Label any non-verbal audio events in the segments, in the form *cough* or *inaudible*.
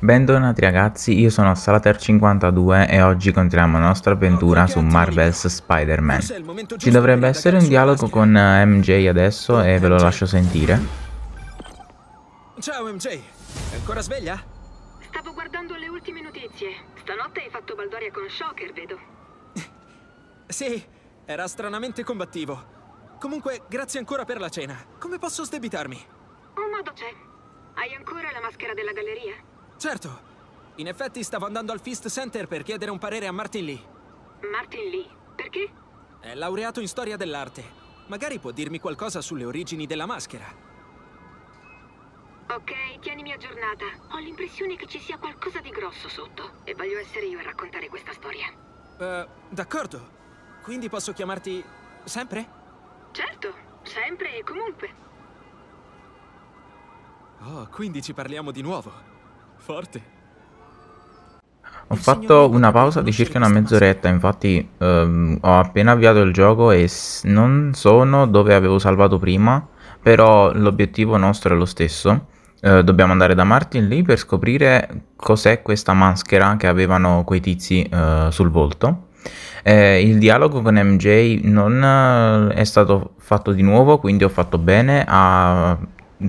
Bentornati ragazzi, io sono Salater52 e oggi continuiamo la nostra avventura su Marvel's Spider-Man. Ci dovrebbe essere un dialogo con eh, MJ adesso e ve lo lascio sentire. Ciao MJ, ancora sveglia? Stavo guardando le ultime notizie. Stanotte hai fatto baldoria con Shocker, vedo. *laughs* Sì, era stranamente combattivo. Comunque, grazie ancora per la cena. Come posso sdebitarmi? Un modo c'è. Hai ancora la maschera della galleria? Certo. In effetti stavo andando al Feast Center per chiedere un parere a Martin Lee. Martin Lee, perché? È laureato in storia dell'arte. Magari può dirmi qualcosa sulle origini della maschera. Ok, tienimi aggiornata. Ho l'impressione che ci sia qualcosa di grosso sotto. E voglio essere io a raccontare questa storia. Uh, d'accordo. Quindi posso chiamarti sempre? Certo, sempre e comunque. Oh, quindi ci parliamo di nuovo. Forte. Ho fatto una pausa di circa una mezz'oretta, infatti ehm, ho appena avviato il gioco e non sono dove avevo salvato prima, però l'obiettivo nostro è lo stesso. Eh, dobbiamo andare da Martin lì per scoprire cos'è questa maschera che avevano quei tizi eh, sul volto. Eh, il dialogo con MJ non eh, è stato fatto di nuovo, quindi ho fatto bene a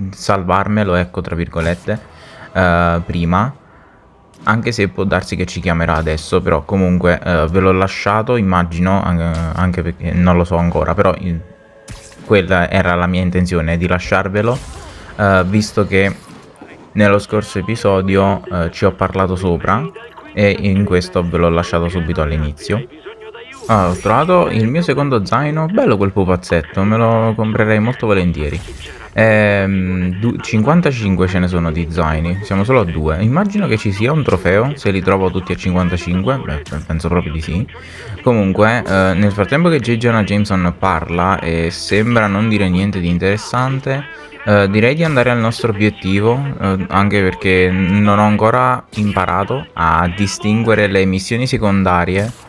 salvarmelo, ecco, tra virgolette uh, prima anche se può darsi che ci chiamerà adesso però comunque uh, ve l'ho lasciato immagino anche perché non lo so ancora però in, quella era la mia intenzione di lasciarvelo uh, visto che nello scorso episodio ci ho parlato sopra e in questo ve l'ho lasciato subito all'inizio Ah, ho trovato il mio secondo zaino, bello quel pupazzetto, me lo comprerei molto volentieri. Ehm, 55 ce ne sono di zaini, siamo solo a due. Immagino che ci sia un trofeo, se li trovo tutti a 55, beh, penso proprio di sì. Comunque, eh, nel frattempo che J. Jonah Jameson parla e sembra non dire niente di interessante, eh, direi di andare al nostro obiettivo, eh, anche perché non ho ancora imparato a distinguere le missioni secondarie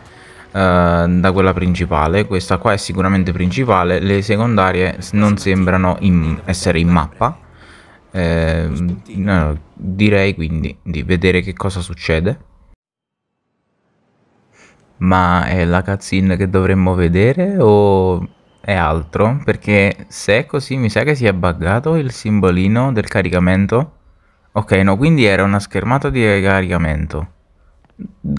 da quella principale. Questa qua è sicuramente principale. Le secondarie non sembrano in, essere in mappa. Eh, no, direi quindi di vedere che cosa succede. Ma è la cutscene che dovremmo vedere o è altro? Perché se è così mi sa che si è buggato il simbolino del caricamento. Ok, no, quindi era una schermata di caricamento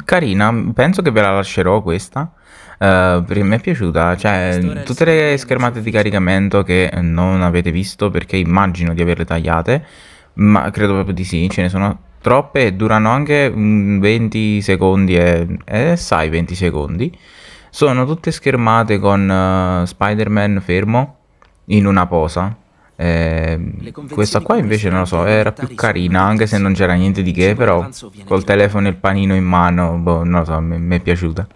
carina, penso che ve la lascerò questa. Uh, perché mi è piaciuta, cioè tutte le schermate di caricamento che non avete visto perché immagino di averle tagliate, ma credo proprio di sì, ce ne sono troppe e durano anche 20 secondi e, e sai 20 secondi. Sono tutte schermate con uh, Spider-Man fermo in una posa eh, questa qua invece non lo so, era più carina, anche se non c'era niente di che, però col telefono e il panino in mano, boh, non lo so, mi, è piaciuta.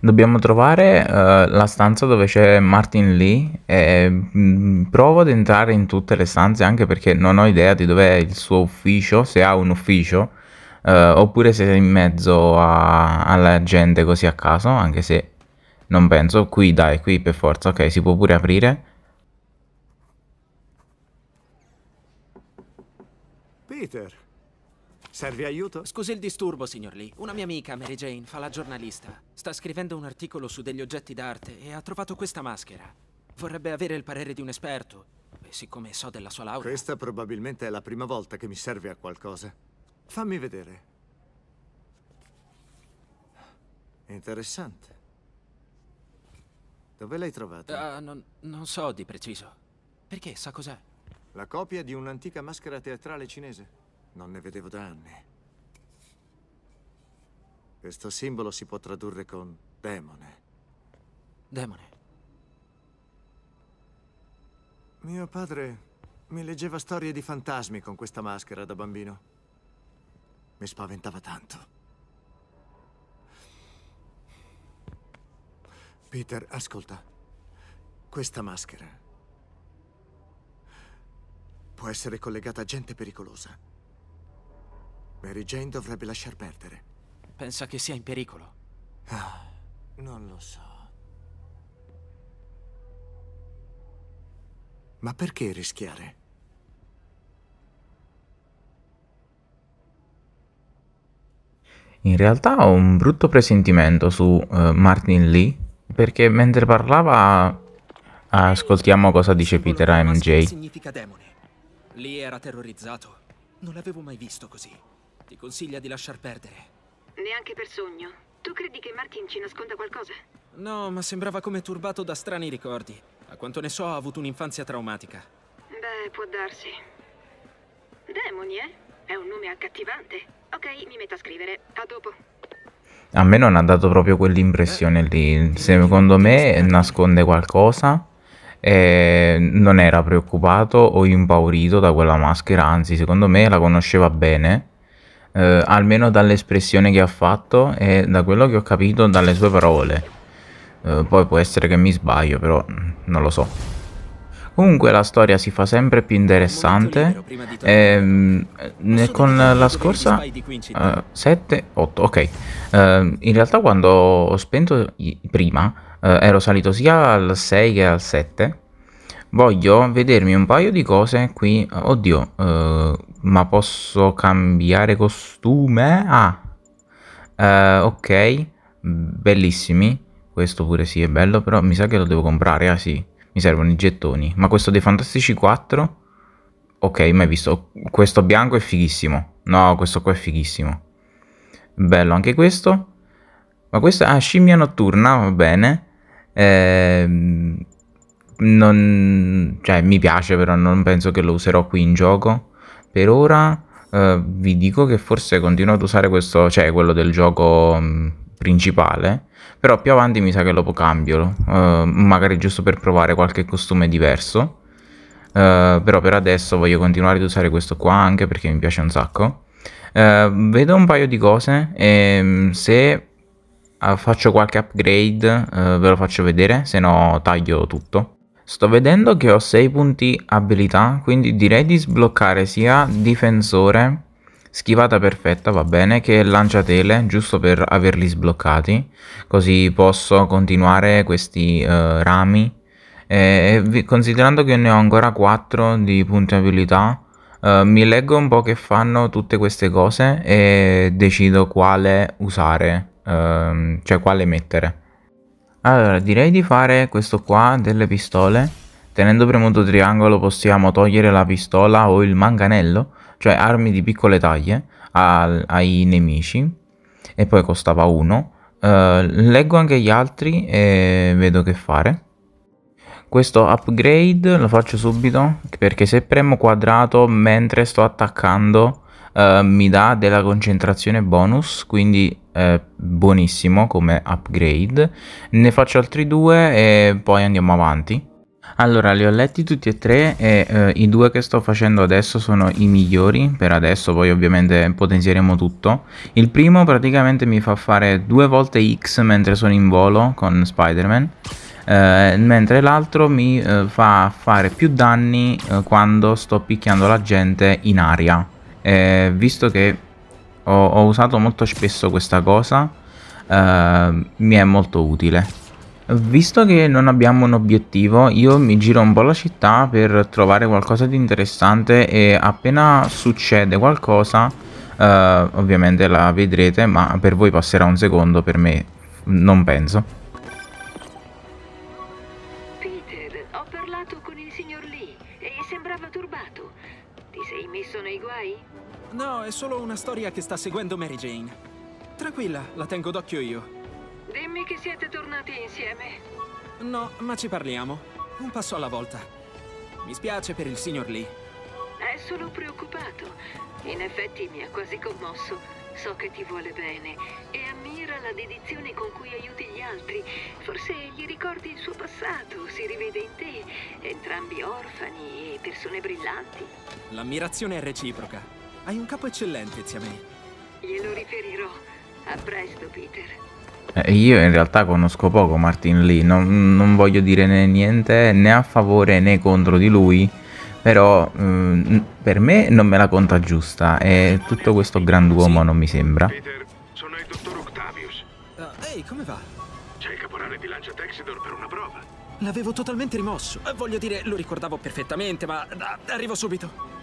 Dobbiamo trovare uh, la stanza dove c'è Martin Lee e mh, mm, provo ad entrare in tutte le stanze anche perché non ho idea di dov'è il suo ufficio, se ha un ufficio, uh, oppure se è in mezzo a, alla gente così a caso, anche se non penso. Qui dai, qui per forza, ok, si può pure aprire. Peter, serve aiuto? Scusi il disturbo, signor Lee. Una mia amica, Mary Jane, fa la giornalista. Sta scrivendo un articolo su degli oggetti d'arte e ha trovato questa maschera. Vorrebbe avere il parere di un esperto. E siccome so della sua laurea... Questa probabilmente è la prima volta che mi serve a qualcosa. Fammi vedere. Interessante. Dove l'hai trovata? Uh, non, non so di preciso. Perché? Sa cos'è? La copia di un'antica maschera teatrale cinese. Non ne vedevo da anni. Questo simbolo si può tradurre con demone. Demone. Mio padre mi leggeva storie di fantasmi con questa maschera da bambino. Mi spaventava tanto. Peter, ascolta. Questa maschera può essere collegata a gente pericolosa. Mary Jane dovrebbe lasciar perdere. Pensa che sia in pericolo? Ah, non lo so. Ma perché rischiare? In realtà ho un brutto presentimento su uh, Martin Lee, perché mentre parlava ascoltiamo cosa dice Peter a MJ. significa demone. Lee era terrorizzato. Non l'avevo mai visto così. Ti consiglia di lasciar perdere. Neanche per sogno. Tu credi che Martin ci nasconda qualcosa? No, ma sembrava come turbato da strani ricordi. A quanto ne so, ha avuto un'infanzia traumatica. Beh, può darsi. Demoni, eh? È un nome accattivante. Ok, mi metto a scrivere. A dopo. A me non ha dato proprio quell'impressione lì. Secondo me nasconde qualcosa e non era preoccupato o impaurito da quella maschera, anzi, secondo me la conosceva bene. Eh, almeno dall'espressione che ha fatto e da quello che ho capito dalle sue parole. Eh, poi può essere che mi sbaglio, però non lo so. Comunque la storia si fa sempre più interessante. Ehm, con la scorsa 7, uh, 8, ok. Uh, in realtà quando ho spento prima uh, ero salito sia al 6 che al 7. Voglio vedermi un paio di cose qui. Oddio, eh, ma posso cambiare costume? Ah, ok. Bellissimi. Questo pure sì è bello, però mi sa che lo devo comprare. Ah sì. Mi servono i gettoni. Ma questo dei Fantastici 4? Ok, mai visto. Questo bianco è fighissimo. No, questo qua è fighissimo. Bello anche questo. Ma questa... Ah, scimmia notturna, va bene. Ehm... Non... Cioè, mi piace, però non penso che lo userò qui in gioco. Per ora... Uh, vi dico che forse continuo ad usare questo, cioè quello del gioco um, principale, però più avanti mi sa che lo cambio, uh, magari giusto per provare qualche costume diverso. Uh, però per adesso voglio continuare ad usare questo qua anche perché mi piace un sacco. Uh, vedo un paio di cose e um, se faccio qualche upgrade ve lo faccio vedere, se no taglio tutto. Sto vedendo che ho 6 punti abilità, quindi direi di sbloccare sia difensore Schivata perfetta, va bene, che lanciatele, giusto per averli sbloccati, così posso continuare questi uh, rami. E, considerando che ne ho ancora 4 di punti abilità, uh, mi leggo un po' che fanno tutte queste cose e decido quale usare, uh, cioè quale mettere. Allora, direi di fare questo qua delle pistole. Tenendo premuto triangolo possiamo togliere la pistola o il manganello cioè armi di piccole taglie al, ai nemici e poi costava 1. Uh, leggo anche gli altri e vedo che fare. Questo upgrade lo faccio subito perché se premo quadrato mentre sto attaccando uh, mi dà della concentrazione bonus, quindi uh, buonissimo come upgrade. Ne faccio altri due e poi andiamo avanti. Allora, li ho letti tutti e tre e eh, i due che sto facendo adesso sono i migliori per adesso, poi ovviamente potenzieremo tutto. Il primo praticamente mi fa fare due volte X mentre sono in volo con Spider-Man, eh, mentre l'altro mi eh, fa fare più danni eh, quando sto picchiando la gente in aria. visto che ho, ho, usato molto spesso questa cosa, eh, mi è molto utile. Visto che non abbiamo un obiettivo, io mi giro un po' la città per trovare qualcosa di interessante e appena succede qualcosa, eh, ovviamente la vedrete, ma per voi passerà un secondo, per me non penso. Peter, ho parlato con il signor Lee e sembrava turbato. Ti sei messo nei guai? No, è solo una storia che sta seguendo Mary Jane. Tranquilla, la tengo d'occhio io. Dimmi che siete tornati insieme. No, ma ci parliamo. Un passo alla volta. Mi spiace per il signor Lee. È solo preoccupato. In effetti mi ha quasi commosso. So che ti vuole bene e ammira la dedizione con cui aiuti gli altri. Forse gli ricordi il suo passato, si rivede in te, entrambi orfani e persone brillanti. L'ammirazione è reciproca. Hai un capo eccellente, zia May. Glielo riferirò. A presto, Peter. Eh, io in realtà conosco poco Martin Lee, non, non voglio dire né niente né a favore né contro di lui, però mm, per me non me la conta giusta e tutto questo grand'uomo non mi sembra. Peter, sono il dottor Octavius. Uh, ehi, come va? C'è il caporale di Lancia Texidor per una prova. L'avevo totalmente rimosso. Eh, voglio dire, lo ricordavo perfettamente, ma uh, arrivo subito.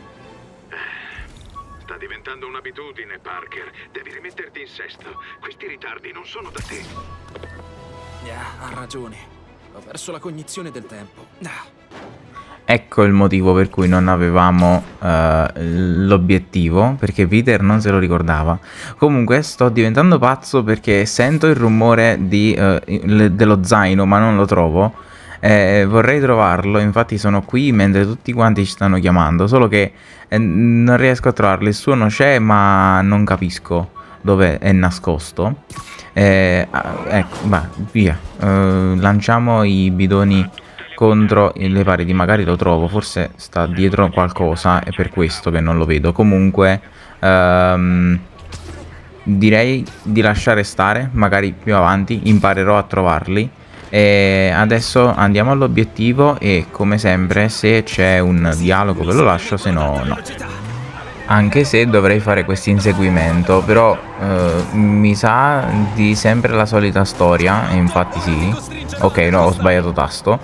Sta diventando un'abitudine, Parker. Devi rimetterti in sesto. Questi ritardi non sono da te. Yeah, ha ragione. Ho perso la cognizione del tempo. Ah. Ecco il motivo per cui non avevamo uh, l'obiettivo, perché Peter non se lo ricordava. Comunque sto diventando pazzo perché sento il rumore di, uh, dello zaino, ma non lo trovo. Eh, vorrei trovarlo, infatti sono qui mentre tutti quanti ci stanno chiamando, solo che eh, non riesco a trovarlo. Il suono c'è, ma non capisco dove è nascosto. Eh, ah, ecco, va, via. Uh, lanciamo i bidoni contro le pareti magari lo trovo forse sta dietro qualcosa è per questo che non lo vedo comunque um, direi di lasciare stare magari più avanti imparerò a trovarli e adesso andiamo all'obiettivo e come sempre se c'è un dialogo ve lo lascio se no no. Anche se dovrei fare questo inseguimento però eh, mi sa di sempre la solita storia e infatti sì. Ok no ho sbagliato tasto.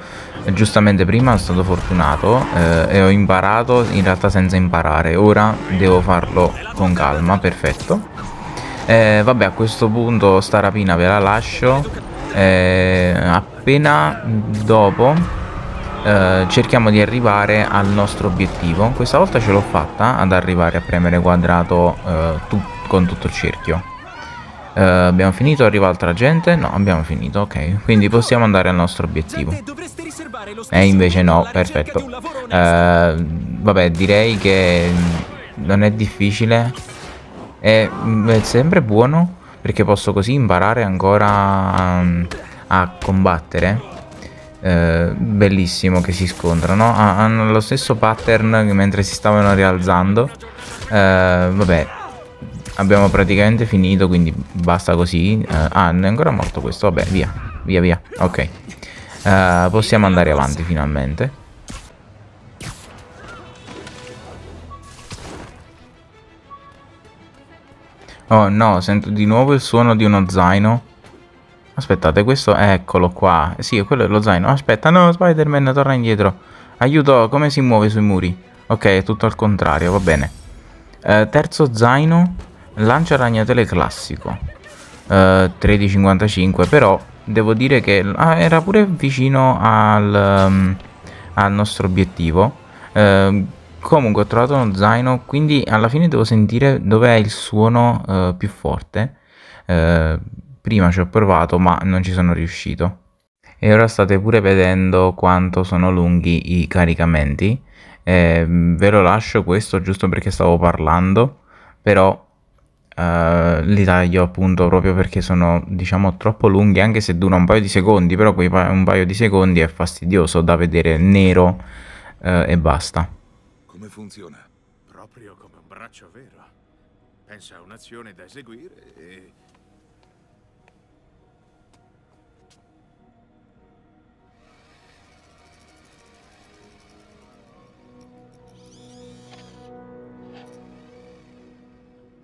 Giustamente prima sono stato fortunato eh, e ho imparato in realtà senza imparare. Ora devo farlo con calma perfetto. Eh, vabbè a questo punto sta rapina ve la lascio eh, appena dopo eh, cerchiamo di arrivare al nostro obiettivo questa volta ce l'ho fatta ad arrivare a premere quadrato eh, tu con tutto il cerchio Uh, abbiamo finito, arriva altra gente? No, abbiamo finito, ok. Quindi possiamo andare al nostro obiettivo. E invece no, perfetto. Uh, vabbè, direi che non è difficile. È sempre buono perché posso così imparare ancora a, a combattere. Uh, bellissimo che si scontrano. hanno lo stesso pattern mentre si stavano rialzando. vabbè, abbiamo praticamente finito quindi basta così uh, ah non è ancora morto questo vabbè via via via ok uh, possiamo andare avanti finalmente oh no sento di nuovo il suono di uno zaino. Aspettate questo eccolo qua. Sì quello è lo zaino. Aspetta no Spider-Man torna indietro. Aiuto come si muove sui muri? Ok è tutto al contrario va bene. Uh, terzo zaino lancia ragnatele classico. Eh, 1355 però devo dire che ah, era pure vicino al, um, al nostro obiettivo. Uh, comunque ho trovato uno zaino quindi alla fine devo sentire dov'è il suono uh, più forte. Prima ci ho provato ma non ci sono riuscito. E ora state pure vedendo quanto sono lunghi i caricamenti. Eh, ve lo lascio questo giusto perché stavo parlando però Uh, li taglio appunto proprio perché sono diciamo troppo lunghi anche se dura un paio di secondi però pa un paio di secondi è fastidioso da vedere nero uh, e basta come funziona? proprio come un braccio vero pensa a un'azione da eseguire e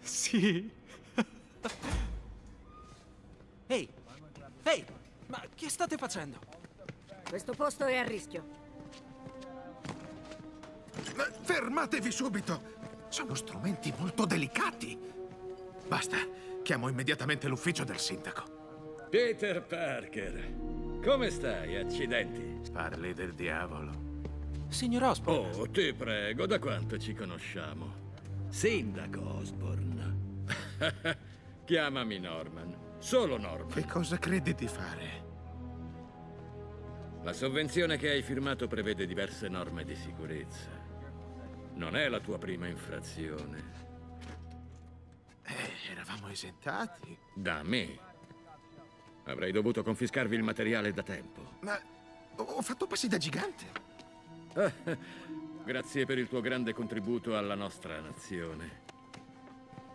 Sì. Ehi! Ehi! Ma che state facendo? Questo posto è a rischio. Fermatevi subito! Sono strumenti molto delicati. Basta, chiamo immediatamente l'ufficio del sindaco. Peter Parker, come stai, accidenti? Parli del diavolo. Signor Osborne. Oh, ti prego, da quanto ci conosciamo? Sindaco Osborne. *laughs* Chiamami Norman. Solo Norman. Che cosa credi di fare? La sovvenzione che hai firmato prevede diverse norme di sicurezza. Non è la tua prima infrazione. Eh, eravamo esentati. Da me. Avrei dovuto confiscarvi il materiale da tempo. Ma ho fatto passi da gigante. *laughs* Grazie per il tuo grande contributo alla nostra nazione.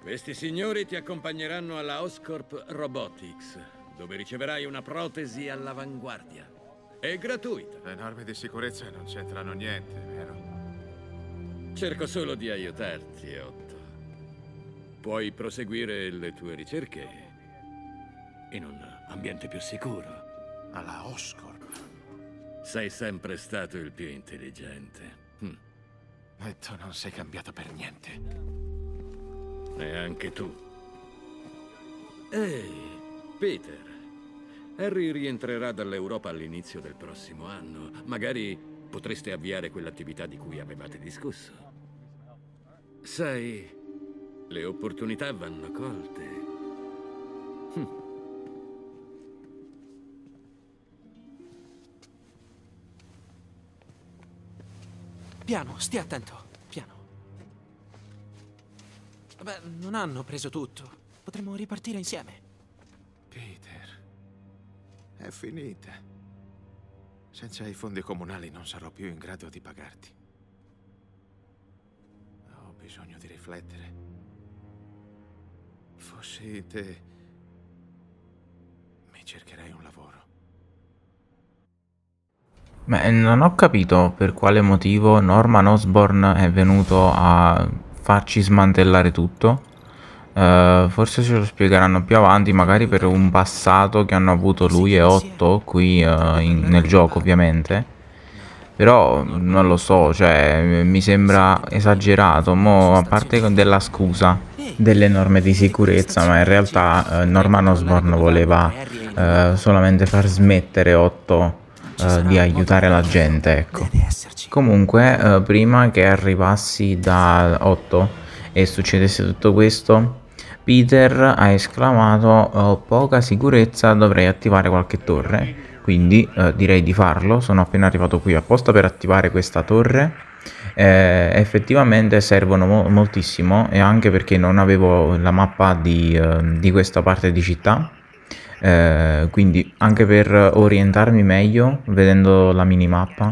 Questi signori ti accompagneranno alla Oscorp Robotics, dove riceverai una protesi all'avanguardia. È gratuita. Le norme di sicurezza non c'entrano niente, vero? Cerco solo di aiutarti, Otto. Puoi proseguire le tue ricerche in un ambiente più sicuro. Alla Oscorp. Sei sempre stato il più intelligente. Hm. E tu non sei cambiato per niente. E anche tu. Ehi, Peter. Harry rientrerà dall'Europa all'inizio del prossimo anno. Magari potreste avviare quell'attività di cui avevate discusso. Sai, le opportunità vanno colte. Hm. Piano, stia attento. Piano. Beh, non hanno preso tutto. Potremmo ripartire insieme. Peter, è finita. Senza i fondi comunali non sarò più in grado di pagarti. Ho bisogno di riflettere. Fossi te, mi cercherei un lavoro. Beh, non ho capito per quale motivo Norman Osborn è venuto a farci smantellare tutto. Uh, forse ce lo spiegheranno più avanti, magari per un passato che hanno avuto lui e Otto qui uh, in, nel gioco ovviamente. Però non lo so, cioè mi sembra esagerato, mo, a parte della scusa delle norme di sicurezza, ma in realtà uh, Norman Osborn voleva solamente far smettere Otto uh, di aiutare la gente, ecco. Comunque, uh, prima che arrivassi da 8 e succedesse tutto questo, Peter ha esclamato oh, poca sicurezza, dovrei attivare qualche torre. Quindi uh, direi di farlo, sono appena arrivato qui apposta per attivare questa torre. Eh, effettivamente servono mo moltissimo e anche perché non avevo la mappa di, uh, di questa parte di città eh, quindi anche per orientarmi meglio vedendo la minimappa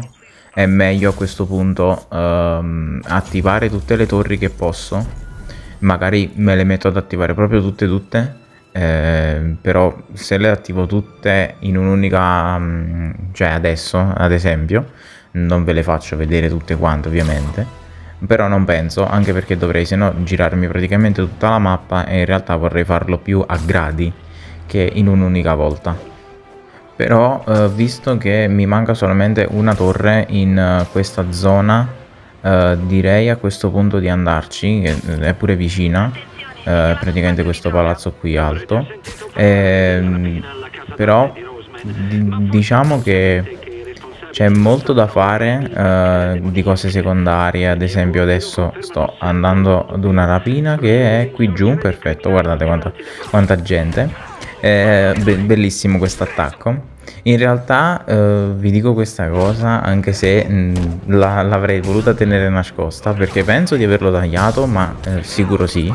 è meglio a questo punto ehm, attivare tutte le torri che posso magari me le metto ad attivare proprio tutte tutte eh, però se le attivo tutte in un'unica mm, cioè adesso ad esempio non ve le faccio vedere tutte quante ovviamente però non penso anche perché dovrei se no girarmi praticamente tutta la mappa e in realtà vorrei farlo più a gradi che in un'unica volta. Però eh, visto che mi manca solamente una torre in uh, questa zona uh, direi a questo punto di andarci che è pure vicina uh, praticamente questo palazzo qui alto. E, ehm, però diciamo che c'è molto da fare di cose secondarie. Ad esempio adesso sto andando ad una rapina che è qui giù perfetto guardate quanta, quanta gente. È be bellissimo questo attacco. In realtà eh, vi dico questa cosa anche se l'avrei voluta tenere nascosta perché penso di averlo tagliato ma eh, sicuro sì.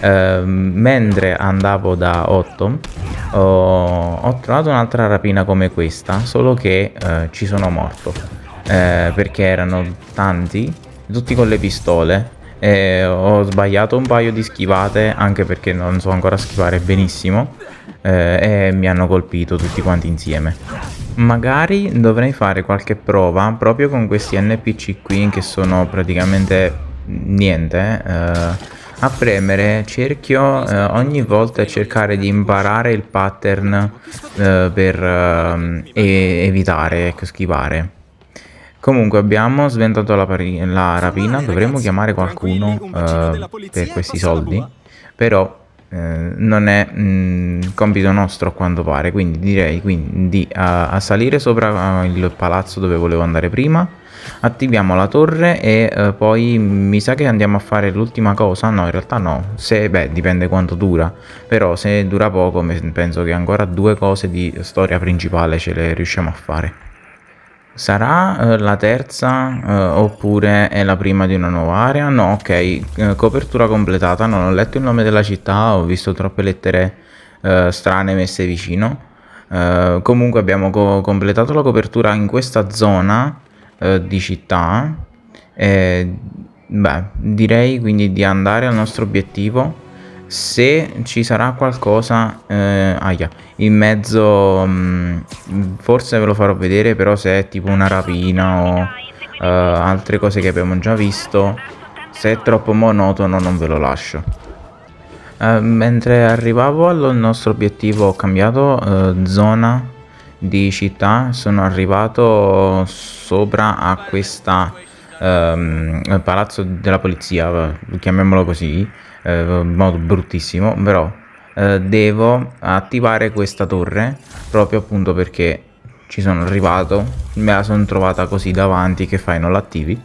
Eh, mentre andavo da 8 ho, ho trovato un'altra rapina come questa solo che eh, ci sono morto. Eh, perché erano tanti tutti con le pistole. Ho sbagliato un paio di schivate anche perché non so ancora schivare benissimo eh, e mi hanno colpito tutti quanti insieme. Magari dovrei fare qualche prova proprio con questi NPC qui che sono praticamente niente. Eh, a premere cerchio eh, ogni volta e cercare di imparare il pattern eh, per eh, evitare, ecco, schivare. Comunque abbiamo sventato la, la rapina, dovremmo chiamare qualcuno eh, per questi soldi, però eh, non è mh, mm, compito nostro a quanto pare quindi direi quindi a, a salire sopra il palazzo dove volevo andare prima attiviamo la torre e uh, poi mi sa che andiamo a fare l'ultima cosa no in realtà no se beh dipende quanto dura però se dura poco penso che ancora due cose di storia principale ce le riusciamo a fare Sarà eh, la terza eh, oppure è la prima di una nuova area? No, ok, eh, copertura completata, non ho letto il nome della città, ho visto troppe lettere eh, strane messe vicino. Eh, comunque abbiamo co completato la copertura in questa zona eh, di città. Beh, direi quindi di andare al nostro obiettivo se ci sarà qualcosa eh, aia, in mezzo mh, mm, forse ve lo farò vedere però se è tipo una rapina o uh, altre cose che abbiamo già visto se è troppo monotono non ve lo lascio. Uh, mentre arrivavo al nostro obiettivo ho cambiato uh, zona di città sono arrivato sopra a questa ehm, palazzo della polizia, chiamiamolo così, eh, in modo bruttissimo, però eh, devo attivare questa torre proprio appunto perché ci sono arrivato, me la sono trovata così davanti che fai non l'attivi.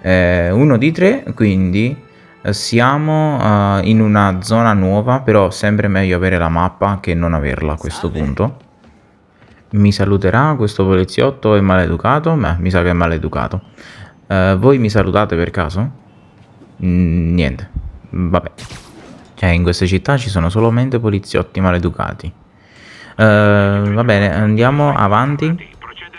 Eh, uno di tre, quindi eh, siamo uh, in una zona nuova, però sempre meglio avere la mappa che non averla a questo Salve. punto. Mi saluterà questo poliziotto è maleducato? Beh, mi sa che è maleducato. Uh, voi mi salutate per caso? Mm, niente. Vabbè. Cioè, in queste città ci sono solamente poliziotti maleducati. Uh, va bene, andiamo avanti.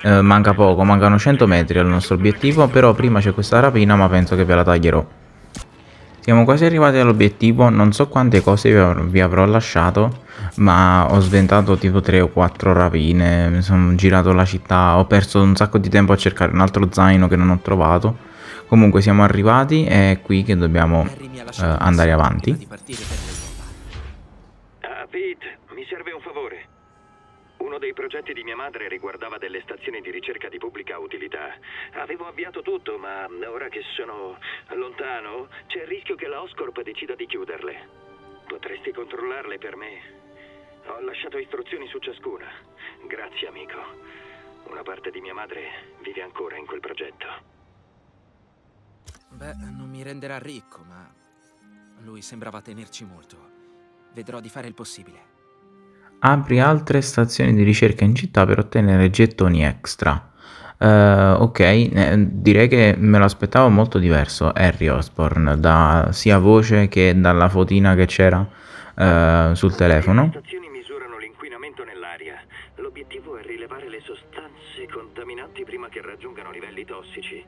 Uh, manca poco, mancano 100 metri al nostro obiettivo, però prima c'è questa rapina, ma penso che ve la taglierò. Siamo quasi arrivati all'obiettivo, non so quante cose vi, avrò lasciato, ma ho sventato tipo 3 o 4 rapine, mi sono girato la città, ho perso un sacco di tempo a cercare un altro zaino che non ho trovato. Comunque siamo arrivati e è qui che dobbiamo uh, andare avanti. Ah, Pete, mi serve un favore. Uno dei progetti di mia madre riguardava delle stazioni di ricerca di pubblica utilità. Avevo avviato tutto, ma ora che sono lontano, c'è il rischio che la Oscorp decida di chiuderle. Potresti controllarle per me? Ho lasciato istruzioni su ciascuna. Grazie, amico. Una parte di mia madre vive ancora in quel progetto. Beh, non mi renderà ricco, ma lui sembrava tenerci molto. Vedrò di fare il possibile. Apri altre stazioni di ricerca in città per ottenere gettoni extra. Uh, ok, eh, direi che me lo aspettavo molto diverso Harry Osborne, da sia voce che dalla fotina che c'era uh, sul telefono. Le stazioni misurano l'inquinamento nell'aria. L'obiettivo è rilevare le sostanze contaminanti prima che raggiungano livelli tossici.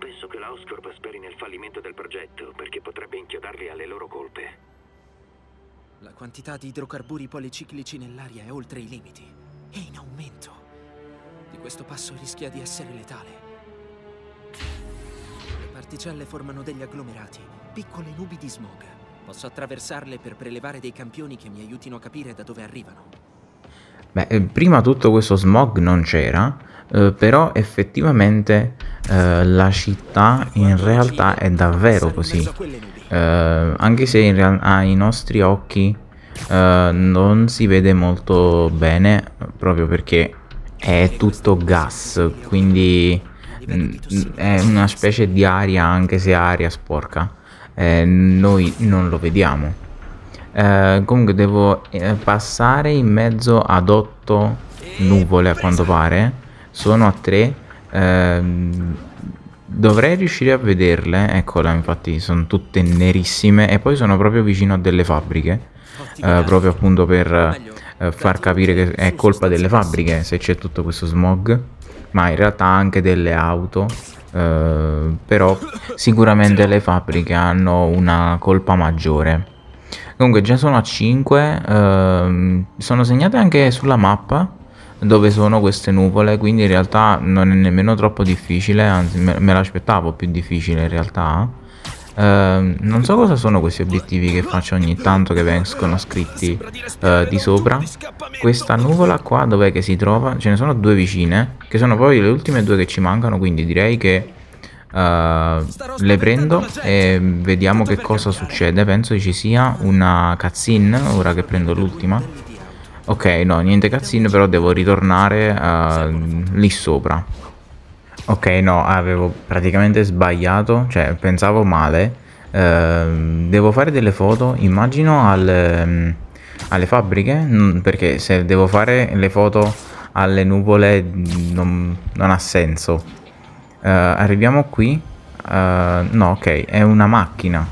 Penso che la Oscorp speri nel fallimento del progetto, perché potrebbe inchiodarli alle loro colpe. La quantità di idrocarburi policiclici nell'aria è oltre i limiti. È in aumento. Di questo passo rischia di essere letale. Le particelle formano degli agglomerati, piccole nubi di smog. Posso attraversarle per prelevare dei campioni che mi aiutino a capire da dove arrivano. Beh, eh, prima tutto questo smog non c'era, eh, però effettivamente eh, la città in realtà è davvero così. Uh, anche se ai nostri occhi uh, non si vede molto bene proprio perché è tutto gas quindi mh, è una specie di aria anche se aria sporca noi non lo vediamo uh, comunque devo passare in mezzo ad otto nuvole a quanto pare sono a tre ehm, Dovrei riuscire a vederle, eccola infatti sono tutte nerissime e poi sono proprio vicino a delle fabbriche, eh, proprio appunto per eh, far capire che è colpa delle fabbriche se c'è tutto questo smog, ma in realtà anche delle auto, eh, però sicuramente le fabbriche hanno una colpa maggiore. Comunque già sono a 5, ehm, sono segnate anche sulla mappa, dove sono queste nuvole quindi in realtà non è nemmeno troppo difficile anzi me, me l'aspettavo più difficile in realtà. Eh, non so cosa sono questi obiettivi che faccio ogni tanto che vengono scritti eh, di sopra. Questa nuvola qua dov'è che si trova? Ce ne sono due vicine che sono poi le ultime due che ci mancano quindi direi che Uh, le prendo e vediamo che cosa succede. Penso ci sia una cutscene ora che prendo l'ultima Ok, no, niente cazzine, però devo ritornare uh, lì sopra. Ok, no, avevo praticamente sbagliato, cioè pensavo male. Uh, devo fare delle foto, immagino alle, um, alle fabbriche, perché se devo fare le foto alle nuvole non, non ha senso. Uh, arriviamo qui. Uh, no, ok, è una macchina.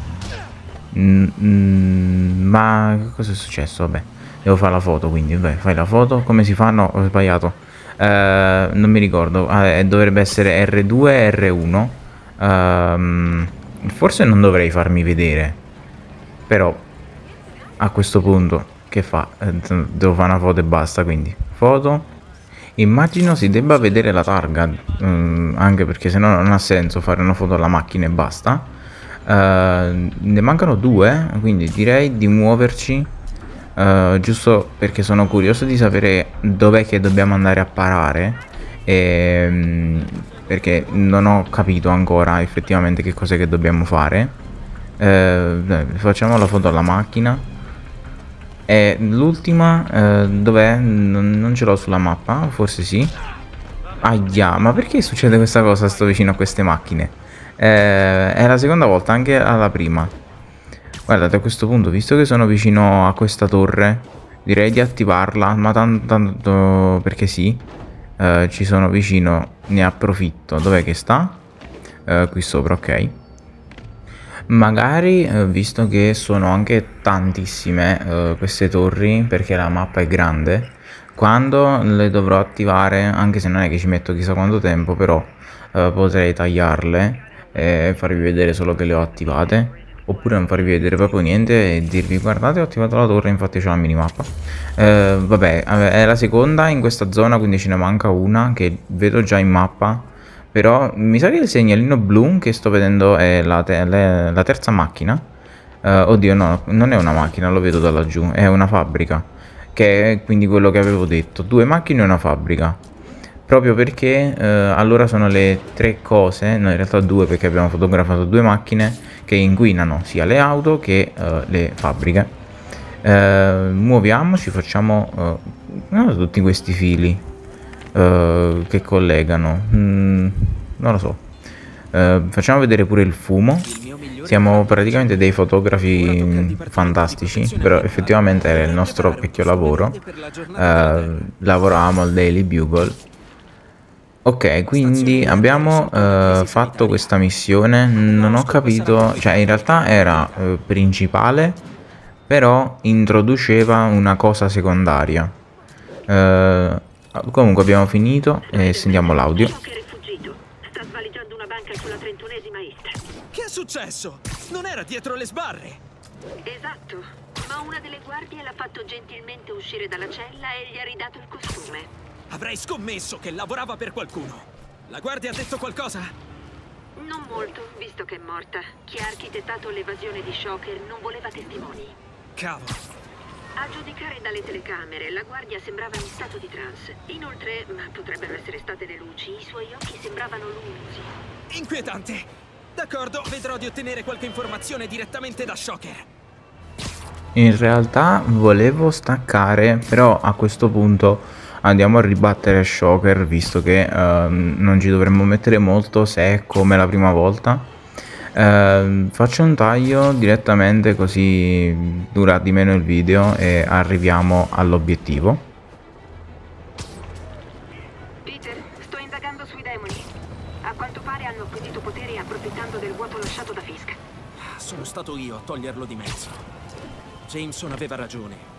Mm, mm, ma cosa è successo? Vabbè. Devo fare la foto, quindi vai, fai la foto. Come si fa? No, ho sbagliato. Uh, non mi ricordo. Uh, dovrebbe essere R2 e R1. Uh, forse non dovrei farmi vedere. Però, a questo punto, che fa? Eh, devo fare una foto e basta, quindi. Foto. Immagino si debba vedere la targa, um, anche perché se no non ha senso fare una foto alla macchina e basta. Ne mancano due, quindi direi di muoverci Uh, giusto perché sono curioso di sapere dov'è che dobbiamo andare a parare e um, perché non ho capito ancora effettivamente che cos'è che dobbiamo fare. Eh, facciamo la foto alla macchina. E l'ultima, eh, dov'è? Non, non ce l'ho sulla mappa, forse sì. Aia, ma perché succede questa cosa? Sto vicino a queste macchine. Eh, è la seconda volta, anche alla prima. Guardate, a questo punto, visto che sono vicino a questa torre, direi di attivarla, ma tanto, tanto perché sì. Eh, ci sono vicino, ne approfitto. Dov'è che sta? Eh, qui sopra, ok. Magari, eh, visto che sono anche tantissime eh, queste torri, perché la mappa è grande, quando le dovrò attivare, anche se non è che ci metto chissà quanto tempo, però eh, potrei tagliarle e farvi vedere solo che le ho attivate oppure non farvi vedere proprio niente e dirvi guardate ho attivato la torre infatti c'è la minimappa. Eh, vabbè è la seconda in questa zona quindi ce ne manca una che vedo già in mappa. Però mi sa che il segnalino blu che sto vedendo è la, te la terza macchina. Uh, oddio no non è una macchina lo vedo da laggiù è una fabbrica che è quindi quello che avevo detto. Due macchine e una fabbrica proprio perché uh, allora sono le tre cose no in realtà due perché abbiamo fotografato due macchine che inquinano sia le auto che uh, le fabbriche muoviamoci facciamo tutti questi fili uh, che collegano. Mm, non lo so. Uh, facciamo vedere pure il fumo. Siamo praticamente dei fotografi fantastici, però effettivamente era il nostro vecchio lavoro. Uh, lavoravamo al Daily Bugle. Ok, quindi abbiamo uh, fatto questa missione, non ho capito, cioè in realtà era uh, principale, però introduceva una cosa secondaria. Uh, Ah, comunque abbiamo finito e sentiamo l'audio. Sta svaligiando una banca sulla trentunesima East. Che è successo? Non era dietro le sbarre? Esatto, ma una delle guardie l'ha fatto gentilmente uscire dalla cella e gli ha ridato il costume. Avrei scommesso che lavorava per qualcuno. La guardia ha detto qualcosa? Non molto, visto che è morta. Chi ha architettato l'evasione di Shocker non voleva testimoni. Cavolo. A giudicare dalle telecamere, la guardia sembrava in stato di trance. Inoltre, ma potrebbero essere state le luci, i suoi occhi sembravano luminosi. Inquietante! D'accordo, vedrò di ottenere qualche informazione direttamente da Shocker. In realtà volevo staccare, però a questo punto andiamo a ribattere Shocker, visto che uh, non ci dovremmo mettere molto se è come la prima volta. Eh, faccio un taglio direttamente così dura di meno il video e arriviamo all'obiettivo. Peter, sto indagando sui demoni. A quanto pare hanno acquisito poteri approfittando del vuoto lasciato da Fisk. Sono stato io a toglierlo di mezzo. Jameson aveva ragione.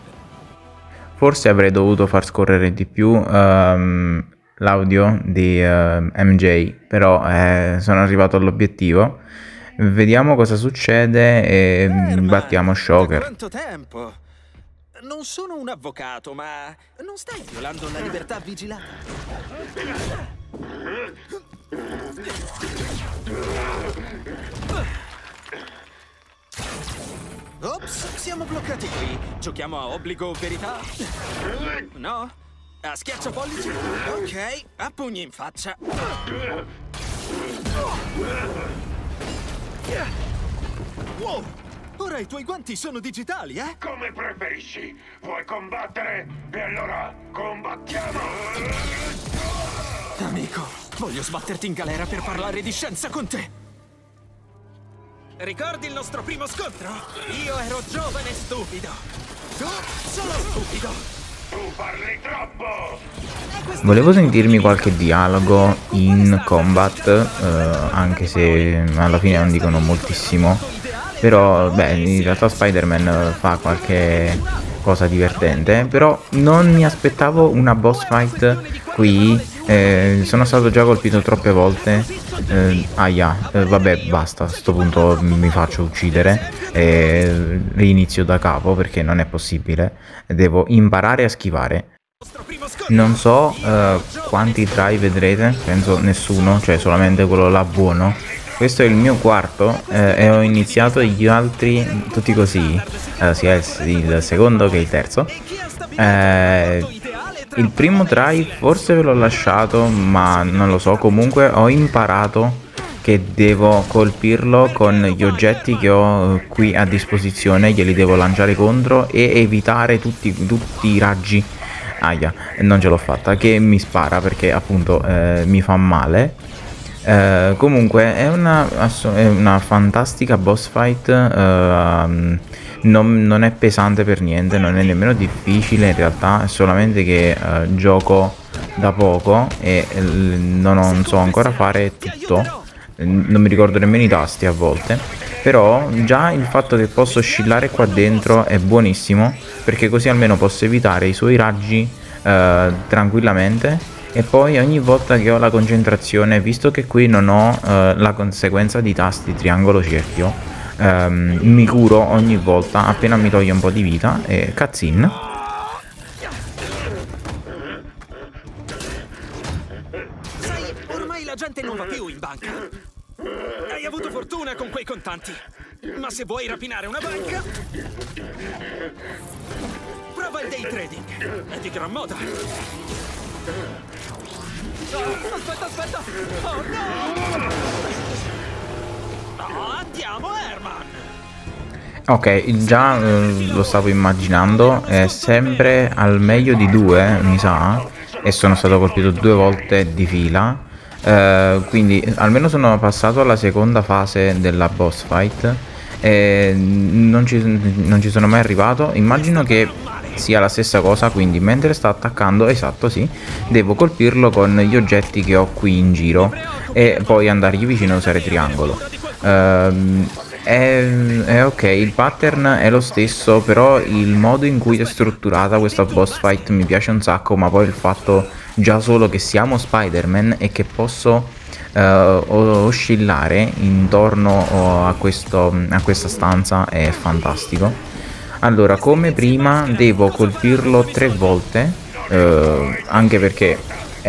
Forse avrei dovuto far scorrere di più um, l'audio di uh, MJ, però eh, sono arrivato all'obiettivo. Vediamo cosa succede e Herman, battiamo Shocker. quanto tempo? Non sono un avvocato, ma non stai violando la libertà vigilata. Ops, siamo bloccati qui. Giochiamo a obbligo o verità? No? A schiacciapollici? Ok, a pugni in faccia. Wow! Ora i tuoi guanti sono digitali, eh? Come preferisci. Vuoi combattere? E allora combattiamo! Amico, voglio sbatterti in galera per parlare di scienza con te. Ricordi il nostro primo scontro? Io ero giovane e stupido. Tu solo stupido. Tu parli troppo! Volevo sentirmi qualche dialogo in combat, eh, anche se alla fine non dicono moltissimo. Però, beh, in realtà Spider-Man fa qualche cosa divertente. Però non mi aspettavo una boss fight qui. Eh, sono stato già colpito troppe volte. Eh, aia, eh, vabbè, basta. A questo punto mi faccio uccidere e rinizio da capo perché non è possibile. Devo imparare a schivare. Non so uh, quanti try vedrete, penso nessuno, cioè solamente quello là buono. Questo è il mio quarto eh, e ho iniziato gli altri tutti così, uh, sia il, il, secondo che il terzo. Eh, Il primo try forse ve l'ho lasciato, ma non lo so, comunque ho imparato che devo colpirlo con gli oggetti che ho qui a disposizione, glieli devo lanciare contro e evitare tutti, tutti i raggi. Aia, non ce l'ho fatta, che mi spara perché appunto eh, mi fa male. Eh, comunque è una, è una, fantastica boss fight, eh, non, non, è pesante per niente, non è nemmeno difficile in realtà, è solamente che eh, gioco da poco e non, non so ancora fare tutto. Non mi ricordo nemmeno i tasti a volte però già il fatto che posso oscillare qua dentro è buonissimo perché così almeno posso evitare i suoi raggi eh, tranquillamente. E poi ogni volta che ho la concentrazione visto che qui non ho eh, la conseguenza di tasti triangolo cerchio ehm, mi curo ogni volta appena mi toglie un po' di vita e cutscene gente non va più in banca. Hai avuto fortuna con quei contanti. Ma se vuoi rapinare una banca... Prova il day trading. È di gran moda. Oh, aspetta, aspetta! Oh no! Andiamo, Herman! Ok, già eh, lo stavo immaginando, è sempre al meglio di due, mi sa, e sono stato colpito due volte di fila. Eh, quindi almeno sono passato alla seconda fase della boss fight. E non ci, non ci sono mai arrivato. Immagino che sia la stessa cosa quindi mentre sta attaccando esatto sì devo colpirlo con gli oggetti che ho qui in giro. E poi andargli vicino e usare triangolo uh, è, è, ok, il pattern è lo stesso, però il modo in cui è strutturata questa boss fight mi piace un sacco, ma poi il fatto già solo che siamo Spider-Man e che posso uh, oscillare intorno a, questo, a questa stanza è fantastico. Allora, come prima devo colpirlo tre volte, uh, anche perché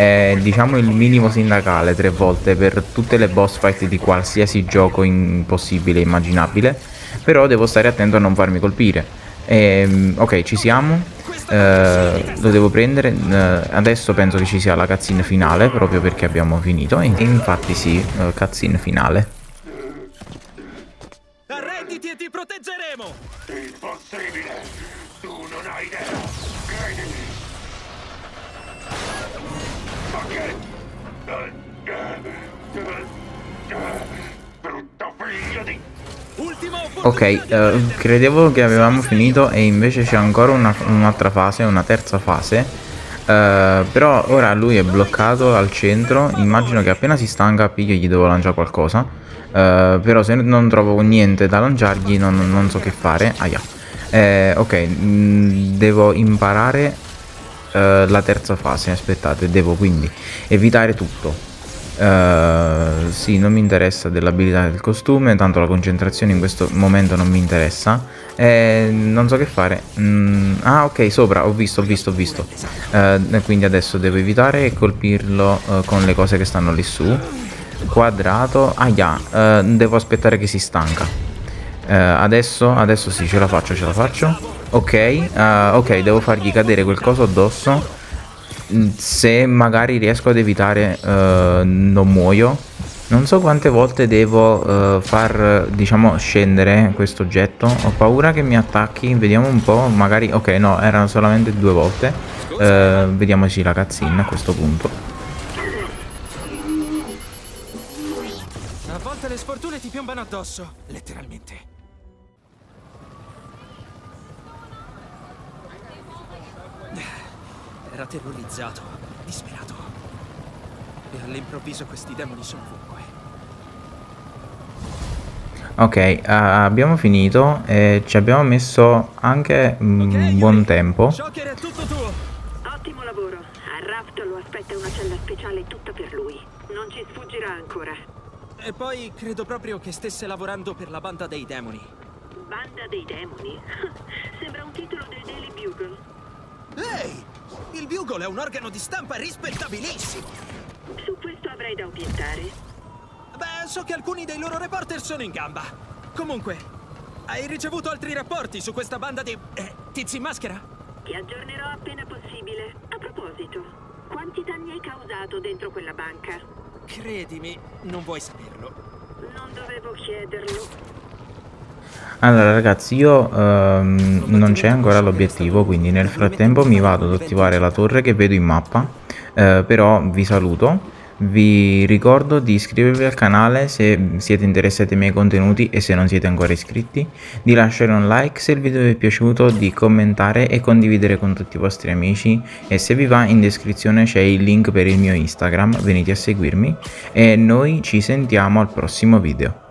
è diciamo il minimo sindacale tre volte per tutte le boss fight di qualsiasi gioco possibile e immaginabile, però devo stare attento a non farmi colpire. E, ehm, ok, ci siamo. Uh, lo devo prendere. Uh, adesso penso che ci sia la cutscene finale proprio perché abbiamo finito. E infatti sì uh, cutscene finale. Arrenditi e ti proteggeremo! Impossibile Ok, uh, credevo che avevamo finito e invece c'è ancora un'altra un fase, una terza fase. Uh, però ora lui è bloccato al centro, immagino che appena si stanca piglio gli devo lanciare qualcosa. Uh, però se non trovo niente da lanciargli non, non so che fare. Aia. Eh, ok, mh, mm, devo imparare la terza fase, aspettate, devo quindi evitare tutto Uh, sì, non mi interessa dell'abilità del costume, tanto la concentrazione in questo momento non mi interessa. Eh, non so che fare. Mm, ah, ok, sopra, ho visto, ho visto, ho visto. Uh, quindi adesso devo evitare e colpirlo uh, con le cose che stanno lì su. Quadrato. Ah, yeah, devo aspettare che si stanca. adesso, adesso sì, ce la faccio, ce la faccio. Ok, ok, devo fargli cadere quel coso addosso se magari riesco ad evitare uh, non muoio non so quante volte devo uh, far diciamo scendere questo oggetto. Ho paura che mi attacchi vediamo un po' magari ok no erano solamente due volte. Uh, vediamoci la cazzina a questo punto. A volte le sfortune ti piombano addosso letteralmente Era terrorizzato, disperato. E all'improvviso questi demoni sono ovunque. Ok, uh, abbiamo finito e ci abbiamo messo anche un okay, buon tempo. Shocker è tutto tuo! Ottimo lavoro. A Raft lo aspetta una cella speciale tutta per lui. Non ci sfuggirà ancora. E poi credo proprio che stesse lavorando per la banda dei demoni. Banda dei demoni? *laughs* Sembra un titolo del Daily Bugle. Ehi! Il Bugle è un organo di stampa rispettabilissimo. Su questo avrei da obiettare. Beh, so che alcuni dei loro reporter sono in gamba. Comunque, hai ricevuto altri rapporti su questa banda di... Eh, tizi in maschera? Ti aggiornerò appena possibile. A proposito, quanti danni hai causato dentro quella banca? Credimi, non vuoi saperlo. Non dovevo chiederlo. Allora ragazzi io ehm, non c'è ancora l'obiettivo quindi nel frattempo mi vado ad attivare la torre che vedo in mappa eh, però vi saluto vi ricordo di iscrivervi al canale se siete interessati ai miei contenuti e se non siete ancora iscritti, di lasciare un like se il video vi è piaciuto, di commentare e condividere con tutti i vostri amici e se vi va in descrizione c'è il link per il mio Instagram, venite a seguirmi e noi ci sentiamo al prossimo video.